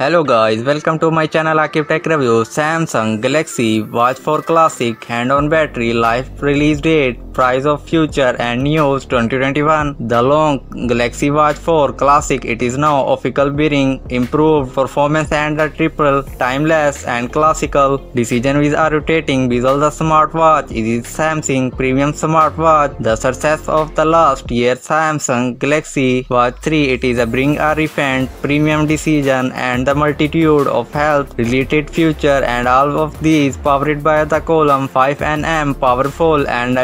Hello guys, welcome to my channel Tech Review. Samsung Galaxy Watch 4 Classic Hand-on Battery Life Release Date Price of Future and News 2021 The long Galaxy Watch 4 Classic. It is now official bearing improved performance and a triple timeless and classical. Decision with a rotating. Bezel the smartwatch. Is Samsung premium smartwatch. The success of the last year Samsung Galaxy Watch 3 it is a bring a refined premium decision and the multitude of health related feature and all of these powered by the Qualcomm 5nm powerful and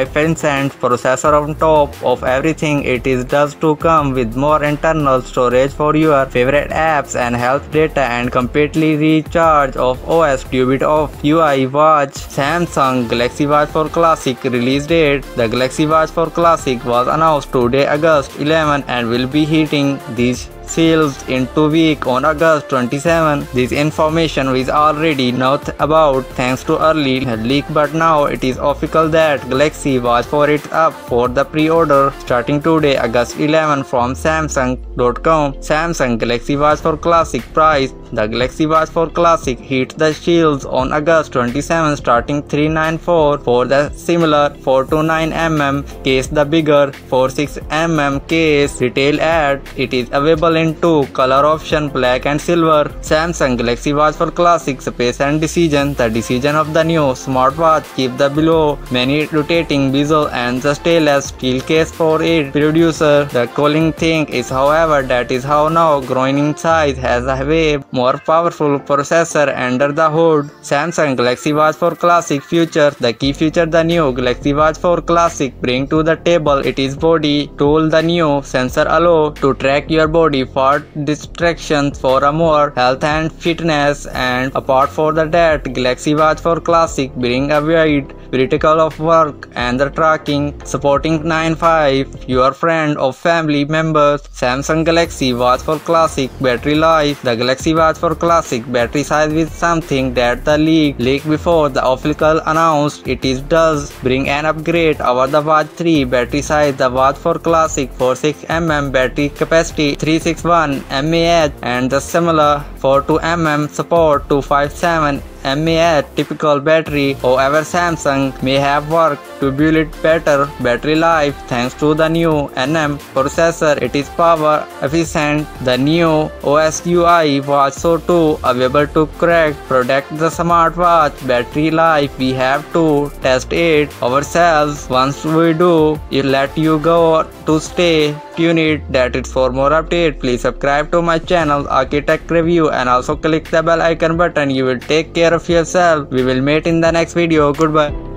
efficient processor on top of everything it is does to come with more internal storage for your favorite apps and health data and completely recharge of OS qubit of UI watch. Samsung Galaxy Watch 4 Classic release date. The Galaxy Watch 4 Classic was announced today August 11 and will be hitting these sales in two week on August 27. This information is already known about thanks to early leak but now it is official that Galaxy Watch 4 is up for the pre-order starting today August 11 from Samsung.com. Samsung Galaxy Watch 4 Classic price The Galaxy Watch 4 Classic hit the shields on August 27 starting 394 for the similar 429mm case the bigger 46mm case retail ad it is available available in two color option black and silver. Samsung Galaxy Watch 4 Classic Space and Decision. The decision of the new smartwatch keep the below many rotating bezel and the stainless steel case for it. Producer the cooling thing is however that is how now growing in size has a way more powerful processor under the hood. Samsung Galaxy Watch 4 Classic future the key feature the new Galaxy Watch 4 Classic bring to the table it is body tool the new sensor allow to track your body for distractions for a more health and fitness and apart for the that Galaxy Watch 4 Classic bring a wide vertical of work and the tracking supporting 9.5 your friend or family members. Samsung Galaxy Watch 4 Classic battery life. The Galaxy Watch 4 Classic battery size is something that the leak leaked before the official announced. It is does bring an upgrade. Over the Watch 3 battery size the Watch 4 Classic 46mm battery capacity 36 661 mAh and the similar 42mm support 257 mAh typical battery. However, Samsung may have worked it better battery life thanks to the new NM processor. It is power efficient. The new OS UI Watch So 2 available to crack protect the smartwatch battery life. We have to test it ourselves. Once we do, it let you go to stay tuned. That is for more update. Please subscribe to my channel Aqib Tech Review and also click the bell icon button. You will take care of yourself. We will meet in the next video. Goodbye.